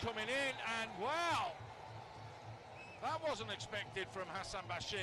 Coming in, and wow! That wasn't expected from Hassan Bashir.